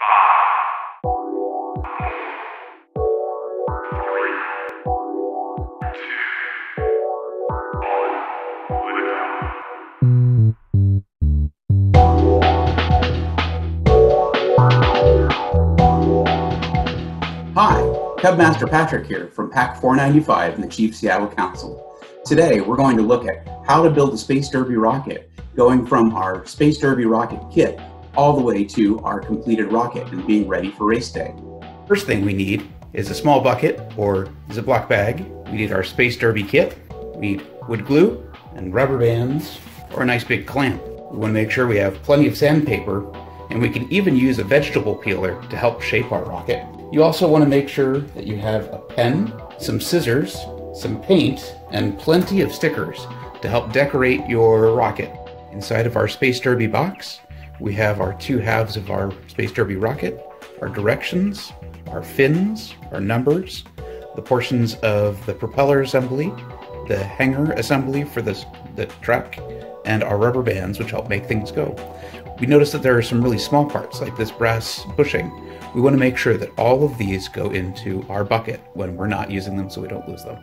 Hi, Cubmaster Patrick here from Pack 495 in the Chief Seattle Council. Today, we're going to look at how to build a Space Derby rocket, going from our Space Derby rocket kit all the way to our completed rocket and being ready for race day. First thing we need is a small bucket or Ziploc bag. We need our Space Derby kit. We need wood glue and rubber bands or a nice big clamp. We want to make sure we have plenty of sandpaper and we can even use a vegetable peeler to help shape our rocket. You also want to make sure that you have a pen, some scissors, some paint, and plenty of stickers to help decorate your rocket. Inside of our Space Derby box, we have our two halves of our Space Derby rocket, our directions, our fins, our numbers, the portions of the propeller assembly, the hanger assembly for this, the truck, and our rubber bands, which help make things go. We notice that there are some really small parts, like this brass bushing. We want to make sure that all of these go into our bucket when we're not using them so we don't lose them.